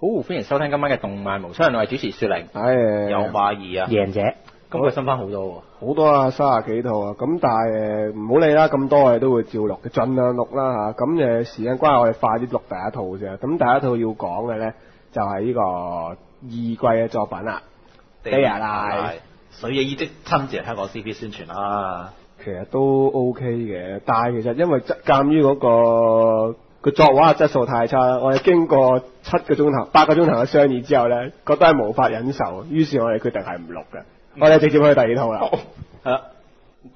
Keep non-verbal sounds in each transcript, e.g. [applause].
好，歡迎收聽今晚嘅動漫無雙，我係主持雪玲，唉，有馬兒啊，贏者，今季新番好多喎。好多啊，三十幾套啊，咁但係誒唔好理啦，咁多我哋都會照錄嘅，盡量錄啦嚇。咁誒時間關係，我哋快啲錄第一套啫。咁第一套要講嘅咧，就係呢個二季嘅作品啦。Day Alive 水野依即親自嚟香港 CP 宣傳啦。其實都 OK 嘅，但係其實因為質鑑於嗰個個作畫嘅質素太差啦，我哋經過七個鐘頭、八個鐘頭嘅商議之後咧，覺得係無法忍受，於是我哋決定係唔錄嘅，我哋直接去第二套啦。係啦，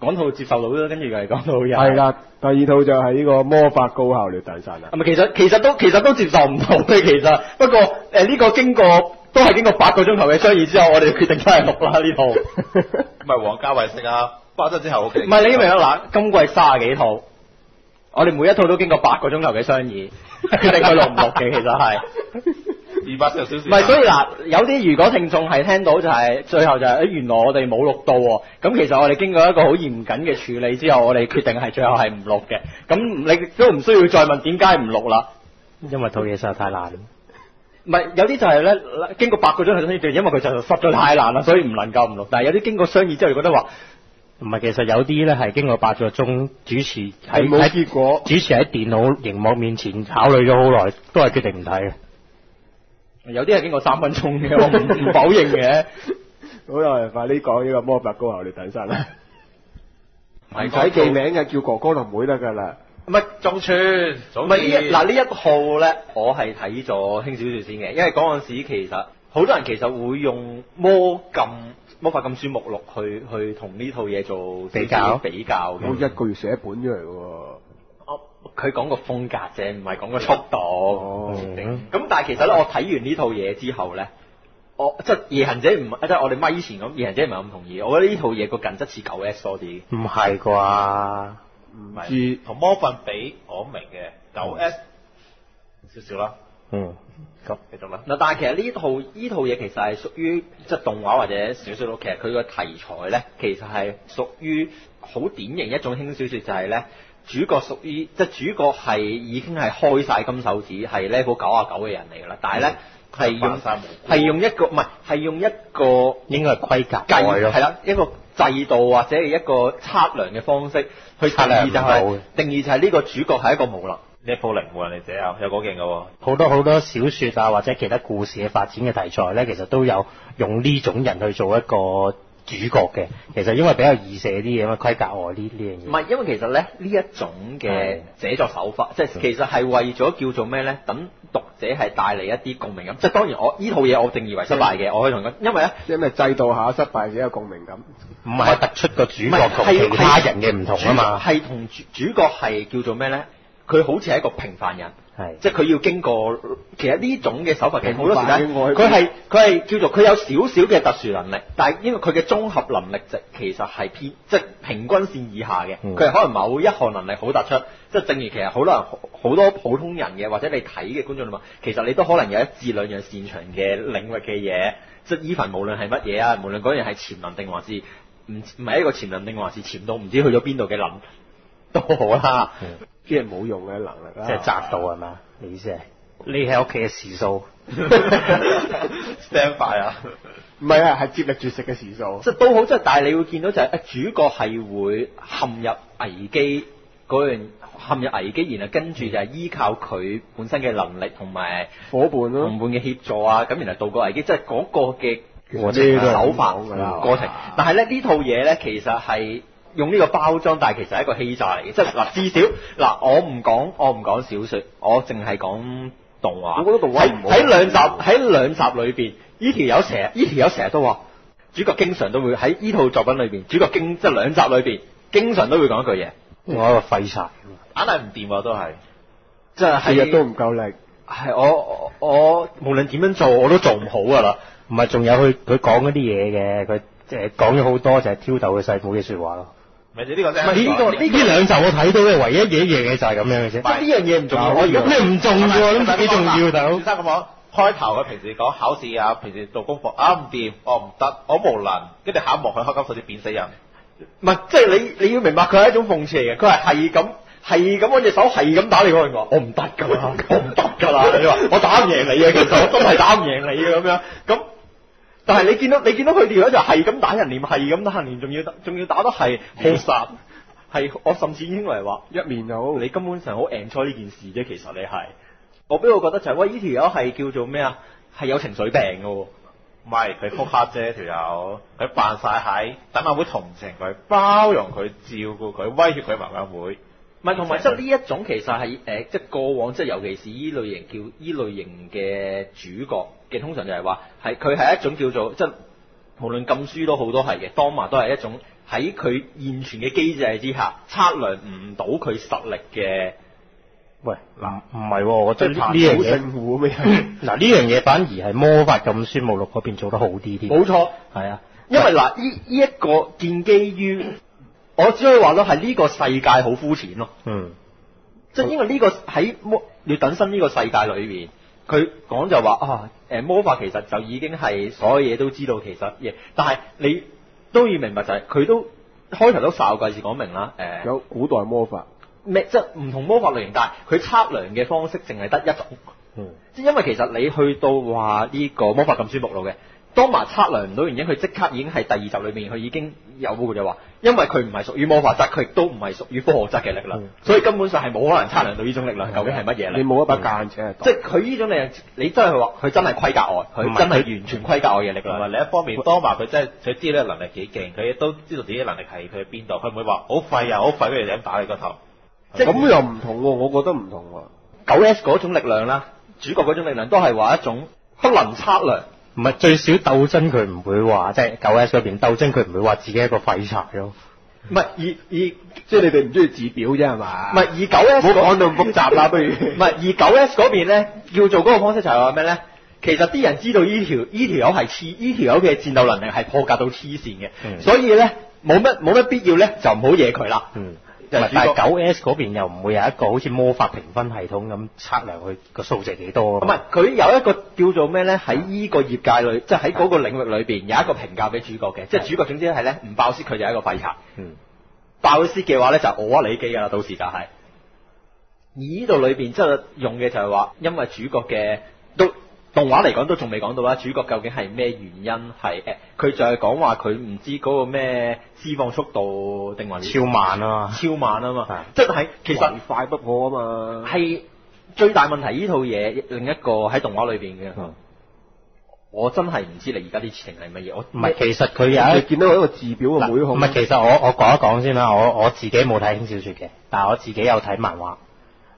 講套接受到啦，跟住就係講到有係啦，第二套就係呢個魔法高效劣等神啦。係咪其實其實都其實都接受唔到嘅，其實不過誒呢、個經過都係經過八個鐘頭嘅商議之後，我哋決定都係錄啦呢套。[laughs] 唔係王家衛式啊，包咗之後 OK。唔係你明啦，嗱，今季卅幾套，我哋每一套都經過八個鐘頭嘅商議，決定佢錄唔錄嘅，其實係。二百四十小時。唔係，所以嗱，有啲如果聽眾係聽到就係、最後就係、誒原來我哋冇錄到喎，咁其實我哋經過一個好嚴謹嘅處理之後，我哋決定係最後係唔錄嘅，咁你都唔需要再問點解唔錄啦。因為套嘢實在太難。唔係有啲就係咧，經過八個鐘頭先至，因為佢就實在太難啦，所以唔能夠唔錄。但係有啲經過商議之後，你覺得話唔係，其實有啲咧係經過八個鐘主持喺係冇喺結果。主持喺電腦熒幕面前考慮咗好耐，都係決定唔睇嘅。有啲係經過三分鐘嘅，我唔 [laughs] 唔否認嘅。好啦，快啲講呢個魔法高校，你等神啦。唔係使記名嘅，叫哥哥同妹得㗎啦。唔係中村，唔係呢嗱呢一套咧，我係睇咗輕小說先嘅，因為嗰陣時其實好多人其實會用魔禁魔法禁书目录去去同呢套嘢做比较比較我嘅。一个月写一本出嚟喎。哦佢讲个风格啫，唔系讲个速度。咁但系其实咧，我睇完呢套嘢之后咧，我即系夜行者唔即系我哋咪以前咁，夜行者唔系咁同意。我觉得呢套嘢个近質似九 S 多啲。唔系啩？唔係知同魔法比，我明嘅九 S 少少啦。嗯，咁繼續啦。嗱，但係其實呢套呢套嘢其實係屬於即係動畫或者小说咯。其實佢個題材咧，其實係屬於好典型一種輕小說，就係咧主角屬於即係主角係已經係開晒金手指，係 level 九啊九嘅人嚟㗎啦。但係咧係用扮晒無辜係用一個唔係係用一個應該係規格計外咯。係啦，一個制度或者係一個測量嘅方式去定測量義就唔到係嘅定義就係呢個主角係一個無能。呢一鋪零冇人哋者啊，有嗰勁嘅喎。好多好多小説啊，或者其他故事嘅發展嘅題材咧，其實都有用呢種人去做一個主角嘅。其實因為比較易寫啲嘢嘛，規格外呢呢樣嘢。唔係，因為其實咧呢一種嘅寫作手法，即係其實係為咗叫做咩咧？等讀者係帶嚟一啲共鳴感。即係當然我呢套嘢我定義為失敗嘅，我可以同佢講，因為咧即係咩制度下失敗者有共鳴感。唔係突出個主角同其他人嘅唔同啊嘛。係同主主角係叫做咩咧？佢好似係一個平凡人。係即係佢要經過，其實呢種嘅手法其實好多時咧，平凡嘅愛佢係佢係叫做佢有少少嘅特殊能力，但係因為佢嘅綜合能力值其實係偏即係平均線以下嘅，嗯佢係可能某一項能力好突出，即係正如其實好多人好多普通人嘅或者你睇嘅觀眾嘛，其實你都可能有一至兩樣擅長嘅領域嘅嘢，即係 even 無論係乜嘢啊，無論嗰樣係潛能定還是唔唔係一個潛能定還是潛到唔知去咗邊度嘅能都好啦。即係冇用嘅能力啦。即係窄到係嘛？你意思係你喺屋企嘅時數？stand by 啊！唔係啊，係接力絕食嘅時數。即係都好，即係但係你會見到就係、誒主角係會陷入危機嗰樣，陷入危機，然後跟住就係依靠佢本身嘅能力同埋伙伴咯同。伴嘅協助啊，咁然後渡過危機，即係嗰個嘅我知都係手法咁講㗎啦過程。但係咧呢套嘢咧，其實係用呢個包裝，但係其實係一個欺詐嚟嘅，即係嗱至少嗱我唔講我唔講小説，我淨係講動畫。我覺得動畫喺唔好喺兩集喺兩集裏邊，呢條友成日呢條友成日都話。主角經常都會喺呢套作品裏邊，主角經即係兩集裏邊，經常都會講一句嘢，我一個廢柴。硬係唔掂啊，都係。即係係日都唔夠力。係我我我無論點樣做我都做唔好噶啦。唔係，仲有佢佢講嗰啲嘢嘅，佢即係講咗好多就係挑逗佢細妹嘅説話咯。咪就呢個啫。唔係呢個呢呢兩集我睇到嘅唯一嘅一樣嘢就係咁樣嘅啫。即係呢樣嘢唔重要，嗱我咩唔重要啊？諗幾重要，大佬先。生咁講，開頭佢平時講考試啊，平時做功課啊唔掂，我唔得，我無能，跟住下一幕佢開金手指扁死人。唔係即係你你要明白佢係一種諷刺嚟嘅，佢係係咁係咁我隻手係咁打你嗰個，我唔得㗎啦，我唔得㗎啦，你話我打唔贏你啊，其實我真係打唔贏你嘅咁樣，咁但係你見到你見到佢條友就係咁打人臉，係咁打人臉，仲要仲要打得係好殺，[laughs] 係我甚至認為話一面就好，你根本上好 enjoy 呢件事啫，其實你係，我俾我覺得就係、喂呢條友係叫做咩啊？係有情緒病嘅喎。唔係佢腹黑啫條友，佢扮晒蟹，等阿妹同情佢，包容佢，照顧佢，威脅佢埋阿妹。唔係，同埋即係呢一種其實係誒、呃即係過往即係尤其是依類型叫依類型嘅主角嘅，通常就係話係佢係一種叫做即係無論禁書都好多係嘅，當麻都係一種喺佢現存嘅機制之下測量唔到佢實力嘅。喂，嗱唔係喎，我覺得呢好呢樣嘢？[laughs] 嗱呢樣嘢反而係魔法禁書目錄嗰邊做得好啲啲。冇錯，係啊，因為嗱，呢呢一個建基於我只可以話咯，係呢個世界好膚淺咯。嗯，即係因為呢個喺魔要等身呢個世界裏邊，佢講就話啊，誒魔法其實就已經係所有嘢都知道其實嘢，但係你都要明白就係、佢都開頭都哨計時講明啦，誒、有古代魔法，咩即係唔同魔法類型，但係佢測量嘅方式淨係得一種，嗯，即係因為其實你去到話呢個魔法禁書目錄嘅。當埋測量唔到原因，佢即刻已經係第二集裏面，佢已經有嘅就話，因為佢唔係屬於魔法則，佢亦都唔係屬於科學則嘅力量，嗯所以根本上係冇可能測量到呢種力量究竟係乜嘢咧。你冇一把間尺係即係佢呢種力量，你真係話佢真係規格外，佢真係完全規格外嘅力量。另一方面，當埋佢真係佢知道呢個能力幾勁，佢亦都知道自己嘅能力係佢喺邊度，佢唔會話好廢啊，好廢，跟住就咁打你個頭。即係咁又唔同喎，我覺得唔同喎。九 S 嗰種力量啦，主角嗰種力量都係話一種不能測量。唔係最少鬥爭佢唔會話，即係九 S 嗰邊鬥爭佢唔會話自己係一個廢柴咯。唔係而而即係你哋唔中意字表啫係嘛？唔係而九 S 唔好講到咁複雜啦，不如。唔係而九 S 嗰邊咧，要做嗰個方式就係話咩咧？其實啲人知道呢條呢條友係黐，呢條友嘅戰鬥能力係破格到黐線嘅，嗯所以咧冇乜冇乜必要咧就唔好惹佢啦。嗯，但係九 S 嗰邊又唔會有一個好似魔法評分系統咁測量佢個數值幾多啊唔係佢有一個叫做咩咧？喺依個業界裏，即係喺嗰個領域裏邊有一個評價俾主角嘅，即係主角總之係咧唔爆屍佢就係一個廢柴，嗯，爆咗屍嘅話咧就我啊你機㗎啦，到時就係、而呢度裏邊即係用嘅就係話，因為主角嘅都動畫嚟講都仲未講到啦，主角究竟係咩原因係誒？佢、就係講話佢唔知嗰個咩釋放速度定還是超慢啊嘛，超慢啊嘛係，即係其實快不破啊嘛。係最大問題呢套嘢另一個喺動畫裏邊嘅，嗯我真係唔知你而家啲設定係乜嘢，我唔係其實佢有一你見到一個字表嘅嗱妹控，唔係，其實我我講一講先啦。我我自己冇睇輕小說嘅，但係我自己有睇漫畫。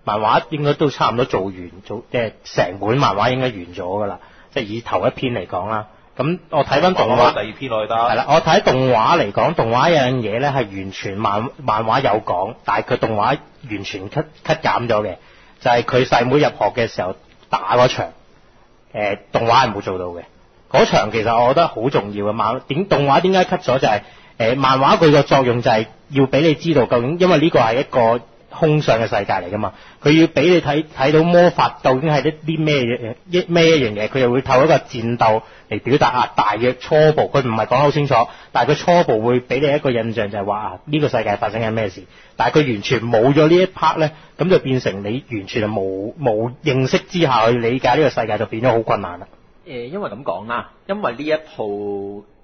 漫畫應該都差唔多做完，做即係成本漫畫應該完咗噶啦。即係以頭一篇嚟講啦。咁我睇翻動畫第二篇落去得。係啦，我睇動畫嚟講，動畫有樣嘢咧係完全漫漫畫有講，但係佢動畫完全 cut cut 減咗嘅，就係佢細妹入學嘅時候打嗰場，誒、動畫係冇做到嘅。嗰場其實我覺得好重要嘅漫點動畫點解 cut 咗就係、誒、漫畫佢個作用就係要俾你知道究竟，因為呢個係一個空想嘅世界嚟噶嘛，佢要俾你睇睇到魔法究竟係一啲咩嘢一咩一樣嘢，佢又會透一個戰鬥嚟表達啊大約初步，佢唔係講得好清楚，但系佢初步會俾你一個印象就係話啊呢個世界發生緊咩事，但系佢完全冇咗呢一 part 咧，咁就變成你完全係冇冇認識之下去理解呢個世界就變咗好困難啦。誒、因為咁講啦，因為呢一套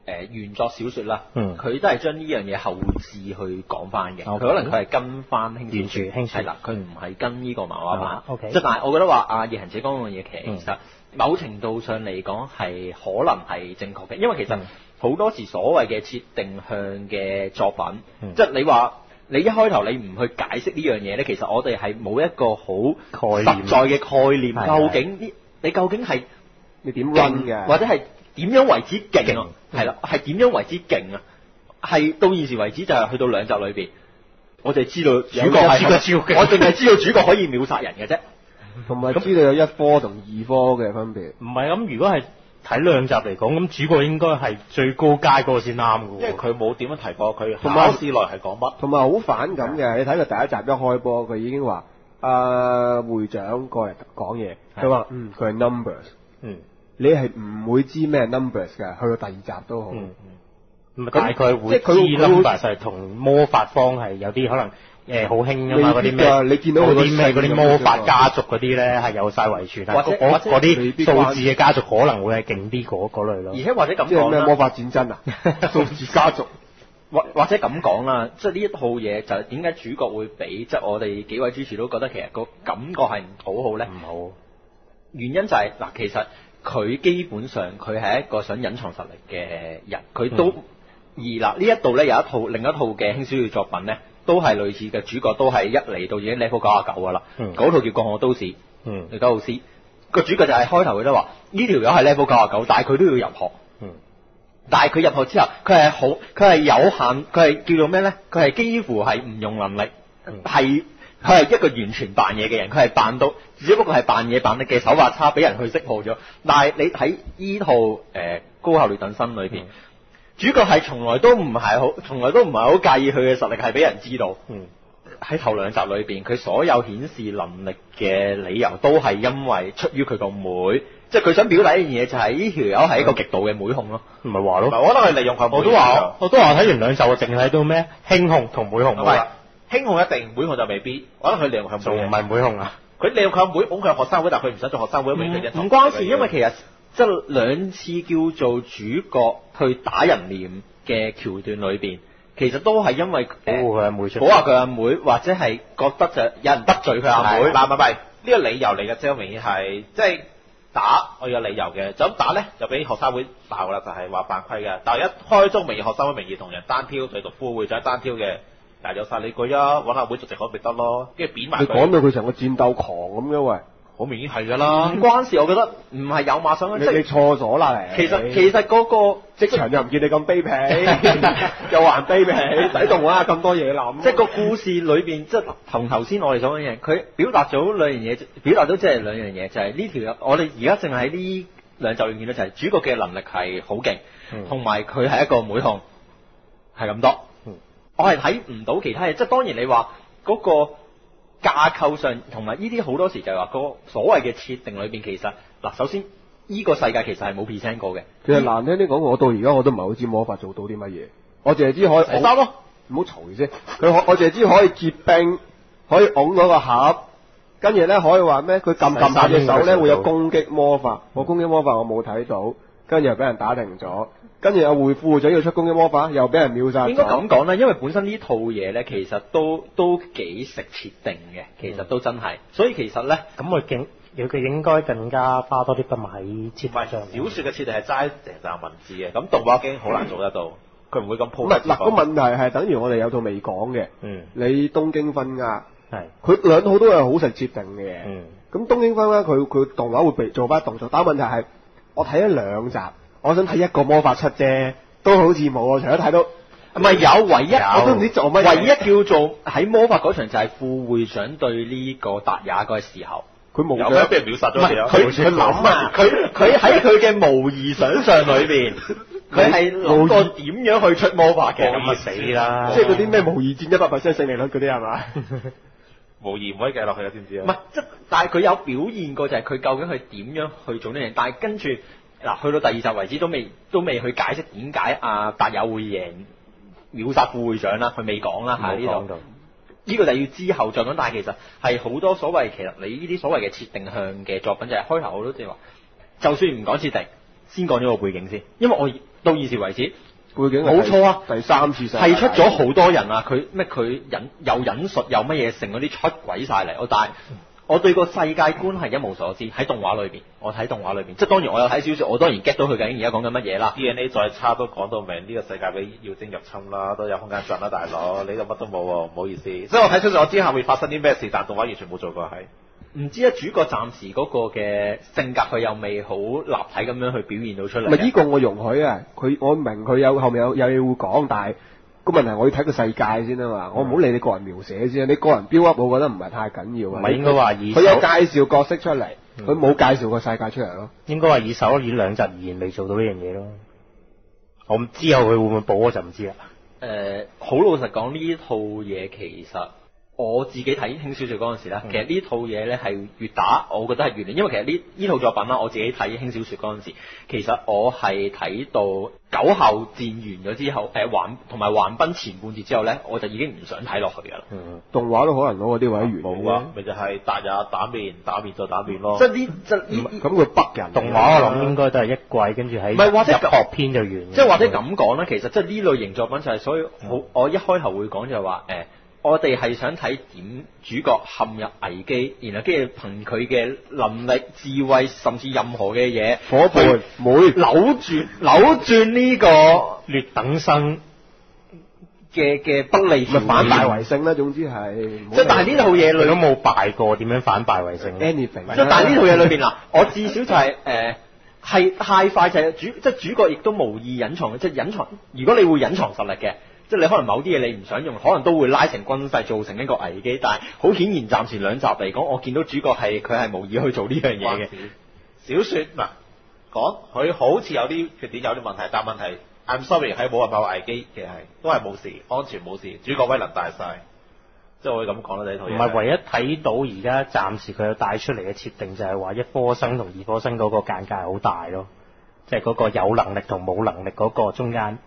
誒、原作小説啦，嗯。佢都係將呢樣嘢後置去講翻嘅，佢可能佢係跟翻輕小說。係啦，佢唔係跟呢個漫畫版。啊，OK。即係但係我覺得話阿葉行者講嗰樣嘢嗯其實某程度上嚟講係可能係正確嘅，因為其實嗯。好多時所謂嘅設定向嘅作品，嗯。即係你話。你一開頭你唔去解釋呢樣嘢咧，其實我哋係冇一個好概念。實在嘅概念，究竟呢？你究竟係你點勁 run 嘅？或者係點樣為之勁啊？係啦，係點樣為之勁啊？係到現時為止就係去到兩集裏邊，我哋知道主角係有一個超勁我淨係知道主角可以秒殺人嘅啫。同埋知道有一科同二科嘅分別。唔係咁，如果係睇兩集嚟講，咁主角應該係最高階嗰個先啱嘅喎。因為佢冇點樣提過佢同埋考試內係講乜。同埋好反感嘅，你睇佢第一集一開波，佢已經話啊會長過嚟講嘢，佢話嗯佢係 numbers，嗯你係唔會知咩 numbers 嘅，去到第二集都好。嗯大概會知 number 就係同魔法方係有啲可能誒好興噶嘛，嗰啲咩你見到嗰啲咩嗰啲魔法家族嗰啲咧係有晒遺傳啊，嗰或者嗰啲數字嘅家族可能會係勁啲嗰嗰類咯而。且或者咁講啦即係咩魔法戰爭啊，[laughs] 數字家族。或或者咁講啦，即係呢一套嘢就係點解主角會俾即係我哋幾位主持都覺得其實個感覺係唔好好咧？唔好，原因就係、嗱，其實佢基本上佢係一個想隱藏實力嘅人，佢都、而嗱呢一度咧有一套另一套嘅輕小說作品咧，都係類似嘅主角都係一嚟到已經 level 九啊九噶啦，嗰、嗯套叫《降我都市》，嗯李家老師個主角就係開頭佢都話呢條友係 level 九啊九，但係佢都要入學。嗯。但係佢入學之後，佢係好，佢係有限，佢係叫做咩咧？佢係幾乎係唔用能力，係佢係一個完全扮嘢嘅人，佢係扮到，只不過係扮嘢扮得嘅手法差，俾人去識破咗。但係你喺依套誒、呃高效劣等生裏邊，嗯主角係從來都唔係好，從來都唔係好介意佢嘅實力係俾人知道。嗯喺頭兩集裏邊，佢所有顯示能力嘅理由都係因為出於佢個妹，即係佢想表達一樣嘢，就係呢條友係一個極度嘅妹控咯。唔係話咯，我覺得佢利用佢妹我都話我都話睇完兩集，我淨係睇到咩輕控同妹控唔係冇啦，輕控一定，妹控就未必。我覺得佢利用佢妹仲唔係妹控啊？佢利用佢妹捧佢學生會，但係佢唔想做學生會，因為佢一唔關事，因為其實即係兩次叫做主角去打人臉嘅橋段裏邊，其實都係因為保護佢阿妹出保下佢阿妹，或者係覺得就有人得罪佢阿妹。嗱，唔係唔係，呢個理由嚟嘅啫，明顯係即係打我有理由嘅，就咁打咧就俾學生會鬧啦，就係話犯規嘅。但係一開宗明義學生會名義同人單挑，對讀副會長單挑嘅，嗱有晒理據啊，揾阿會續席可咪得咯，跟住扁埋你佢，講到佢成個戰鬥狂咁樣喂，好明顯係㗎啦唔。關事，我覺得唔係有馬上你你錯咗啦你。其實其實嗰、個職場又唔見你咁卑鄙，[laughs] 又還卑鄙，[laughs] 使動啊咁多嘢諗。即係個故事裏邊，即係同頭先我哋所講嘅嘢，佢表達咗兩樣嘢，表達咗即係兩樣嘢，就係呢條，我哋而家淨係喺呢兩集裏見到就係主角嘅能力係好勁，嗯同埋佢係一個妹控，係咁多。嗯我係睇唔到其他嘢，即係當然你話嗰個架構上，同埋呢啲好多時就係話個所謂嘅設定裏邊，其實嗱，首先呢個世界其實係冇 present 過嘅。其實難聽啲講，我到而家我都唔係好知魔法做到啲乜嘢，我淨係知可以洗衫咯，唔好嘈先。佢可我淨係知可以結冰，可以拱嗰個盒，跟住咧可以話咩？佢撳撳下隻手咧會有攻擊魔法，我攻擊魔法我冇睇到，跟住又俾人打停咗，跟住有會副會長要出攻擊魔法，又俾人秒殺咗。應該咁講啦，因為本身呢套嘢咧，其實都都幾食設定嘅，其實都真係。所以其實咧，咁佢勁，佢應該更加花多啲筆墨喺設唔係計上。小説嘅設定係齋成紮文字嘅，咁動畫已經好難做得到，佢唔會咁鋪唔係嗱，個問題係等於我哋有套未講嘅，嗯你東京分壓，係佢兩套都係好食設定嘅。嗯咁東京分壓佢佢動畫會被做翻動作，但係問題係我睇咗兩集，我想睇一個魔法出啫，都好似冇啊！除咗睇到唔係有唯一，我都唔知做乜唯一叫做喺魔法嗰場就係副會長對呢個達也嗰個時候。佢冇有咩咗俾人秒殺咗？佢佢諗啊，佢佢喺佢嘅模擬想像裏邊，[laughs] 佢係諗過點樣去出魔法嘅。咁啊死啦！即係嗰啲咩模擬戰一百 percent 勝利率嗰啲係嘛？無疑唔可以計落去嘅，知唔知啊？唔係，即但係佢有表現過，就係佢究竟佢點樣去做呢樣。但係跟住嗱，去到第二集為止都未都未去解釋點解阿達友會贏秒殺副會長啦，佢未講啦喺呢度。呢個就要之後再講，但係其實係好多所謂其實你呢啲所謂嘅設定向嘅作品，就係開頭我都即係話，就算唔講設定，先講咗個背景先，因為我到現時為止背景冇錯啊第三次世界係出咗好多人啊，佢咩佢引又引述又乜嘢成嗰啲出軌晒嚟，我但係我對個世界觀係一無所知喺動畫裏邊，我睇動畫裏邊，即係當然我有睇小説，我當然 get 到佢究竟而家講緊乜嘢啦。DNA 再差都講到明，呢、個世界俾妖精入侵啦，都有空間震啦，大佬，你就乜都冇喎，唔好意思。所以我睇出咗我之後會發生啲咩事，但動畫完全冇做過係。唔知啊，主角暫時嗰個嘅性格佢又未好立體咁樣去表現到出嚟。唔係呢個我容許啊，佢我明佢有後面有有嘢會講，但係個問題我要睇個世界先啊嘛，我唔好理你個人描寫先，你個人 build up 我覺得唔係太緊要啊。唔係應該話以佢有介紹角色出嚟，佢冇介紹個世界出嚟咯。應該話以首以兩集而言未做到呢樣嘢咯。我唔知後佢會唔會補我就唔知啦。誒，好、老實講，呢套嘢其實我自己睇輕小說嗰陣時咧，嗯其實呢套嘢咧係越打，我覺得係越亂，因為其實呢呢套作品啦，我自己睇輕小說嗰陣時，其實我係睇到九後戰完咗之後，誒橫同埋橫濱前半節之後咧，我就已經唔想睇落去㗎啦。嗯，動畫都可能攞嗰啲位完冇啊，咪就係打也打面，打面再打面咯。即係呢，即係呢咁佢北人動畫我諗應該都係一季，跟住喺唔係或者入學篇就完。即係或者咁講啦，其實即係呢類型作品就係、所以好，我一開頭會講就係話誒，我哋係想睇點主角陷入危機，然後跟住憑佢嘅能力、智慧，甚至任何嘅嘢，伙伴妹扭轉扭轉呢個劣等生嘅嘅不利條咪反敗件。為勝啦，總之係即係但係呢套嘢裏佢都冇敗過，點樣反敗為勝？anything，即係但係呢套嘢裏邊嗱，[laughs] 我至少就係誒係太快就係主，即係主角亦都無意隱藏，即係隱藏。如果你會隱藏實力嘅，即係你可能某啲嘢你唔想用，可能都會拉成軍勢，造成一個危機。但係好顯然，暫時兩集嚟講，我見到主角係佢係無意去做呢樣嘢嘅。[laughs] 小説嗱講佢好似有啲缺點，有啲問題，但問題 I'm sorry 喺冇辦法危機嘅係都係冇事，安全冇事，主角威能大晒，即係我會咁講啦呢套嘢。唔係唯一睇到而家暫時佢有帶出嚟嘅設定就係話一科生同二科生嗰個間隔係好大咯，即係嗰個有能力同冇能力嗰個中間。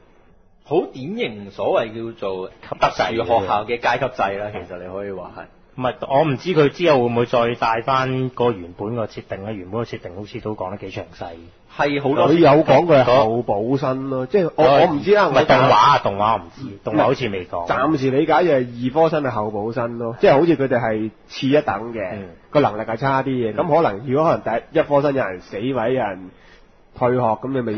好典型所謂叫做特殊學校嘅階級制啦，其實你可以話係。唔係，我唔知佢之後會唔會再帶翻個原本個設定咧？原本個設定好似都講得幾詳細。係好多佢有講佢係後補身咯，即係我我唔知啦，我唔係動畫啊，動畫我唔知，動畫好似未講。暫時理解就係二科生係後補身咯，即係好似佢哋係次一等嘅嗯，個、能力係差啲嘅。咁、可能如果可能第一一科生有人死位，有人退學，咁你咪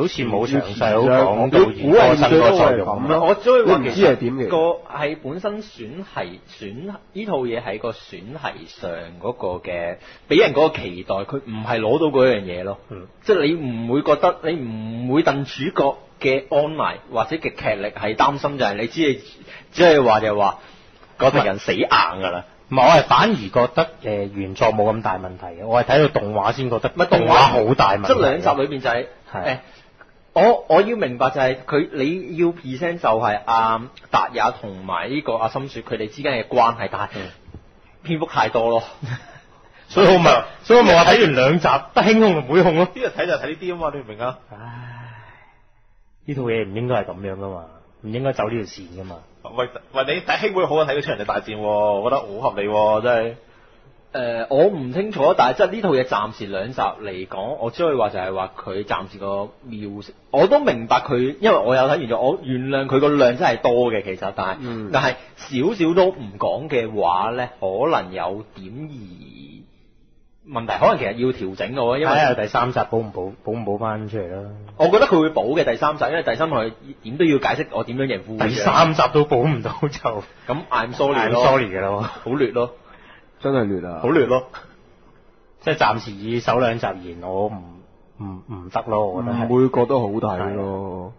好似冇詳細好講估係二科生最多個作用係咁咯唔係，我只可以話唔其實知係點嘅個係本身選係選呢套嘢係個選係上嗰個嘅，俾人嗰個期待，佢唔係攞到嗰樣嘢咯。嗯即係你唔會覺得，你唔會戥主角嘅安危或者嘅劇力係擔心，就係你只係只係話就係話嗰敵人死硬㗎啦。唔係，我係反而覺得誒、呃原作冇咁大問題嘅，我係睇到動畫先覺得唔係動畫好大問題。即係兩集裏邊就係、係誒，我我要明白就係佢你要 present 就係阿達也同埋呢個阿心雪佢哋之間嘅關係，但係嗯篇幅太多咯。[laughs] 所以我咪，[laughs] 所以我咪話睇完兩集得兄控同妹控咯。邊個睇就睇呢啲啊嘛，你明唔明啊？唉，呢套嘢唔應該係咁樣噶嘛，唔應該走呢條線噶嘛。喂喂，你睇兄妹好過睇佢出人哋大戰喎，我覺得好合理喎，真係。誒、我唔清楚，但係即係呢套嘢暫時兩集嚟講，我只可以話就係話佢暫時個描寫，我都明白佢，因為我有睇完咗，我原諒佢個量真係多嘅其實，但係、嗯。但係少少都唔講嘅話咧，可能有點而問題，可能其實要調整嘅喎，因為睇下第三集補唔補補唔補翻出嚟啦。我覺得佢會補嘅第三集，因為第三集佢點都要解釋我點樣贏富第三集都補唔到就咁 I'm sorry I'm 咯 sorry 嘅咯，好劣咯，真係劣啊！好劣咯。即係暫時以首兩集言，我唔唔唔得咯，我覺得係唔會覺得好睇咯。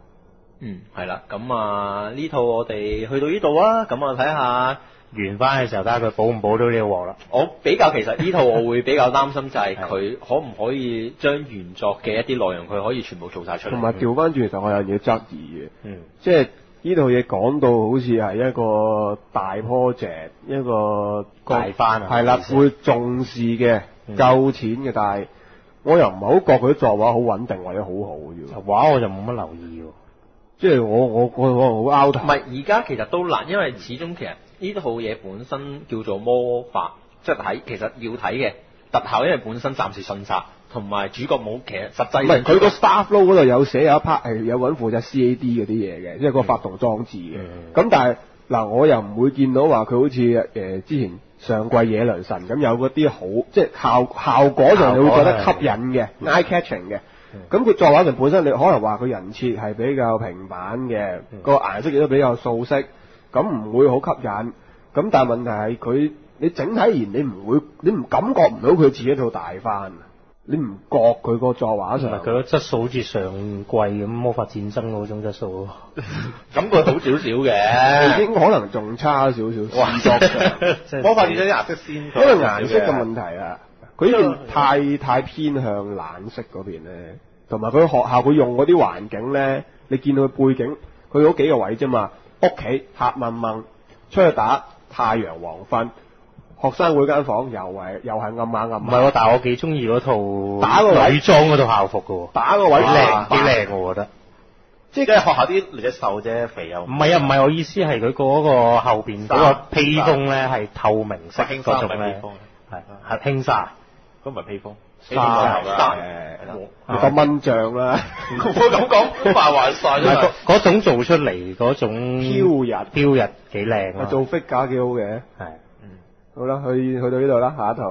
嗯，係啦，咁啊呢套我哋去到呢度啊，咁啊睇下。完翻嘅時候睇下佢補唔補到呢個鑊啦。我比較其實呢套我會比較擔心就係 [laughs] 佢可唔可以將原作嘅一啲內容佢可以全部做晒出嚟。同埋調翻轉，其實我有嘢質疑嘅，嗯，即係呢套嘢講到好似係一個大 project，一個大翻啊係啦，會重視嘅，嗯夠錢嘅，但係我又唔係好覺佢啲作畫好穩定或者好好嘅啫。畫我就冇乜留意喎。即係我我我我好 out 唔係而家其實都難，因為始終其實呢套嘢本身叫做魔法，即係睇其實要睇嘅特效，因為本身暫時信殺，同埋主角冇其實實際唔係佢個 staff low 嗰度有寫有一 part 係有揾負責 CAD 嗰啲嘢嘅，即係個發動裝置嘅。嗯咁、但係嗱，我又唔會見到話佢好似誒、呃之前上季野良神咁有嗰啲好即係效效果上你會覺得吸引嘅 eye catching 嘅。咁佢作畫上本身你可能話佢人設係比較平板嘅，嗯個顏色亦都比較素色，咁唔會好吸引。咁但係問題係佢你整體而言你唔會你唔感覺唔到佢自己一套大番，你唔覺佢個作畫上。同埋佢個質素好似上季咁魔法戰爭嗰種質素。咯。咁佢好少少已嘅。經可能仲差少少視覺 [laughs] 魔法戰爭啲顏色先，因為顏色嘅問題啊，佢呢邊太 [laughs] 太偏向冷色嗰邊咧，同埋佢學校佢用嗰啲環境咧，你見到佢背景，佢嗰幾個位啫嘛，屋企黑掹掹，出去打太陽黃昏，學生會間房又係又係暗下暗啞。唔係喎，但係我幾中意嗰套打個位。女裝嗰套校服嘅喎，打個位。幾靚哇。幾靚喎我覺得。即係學校啲女仔瘦啫，肥又唔係啊，唔係我意思係佢嗰個後邊嗰個披風咧係透明色輕嗰種咧衫咪披，風，係係輕紗。咁唔係披風，沙沙你個蚊帳啦，[laughs] 我咁講，敗壞晒唔係嗰種做出嚟嗰種飄逸。飄逸幾靚啊！做 figure 幾好嘅。係。好啦，去去到呢度啦，下一堂。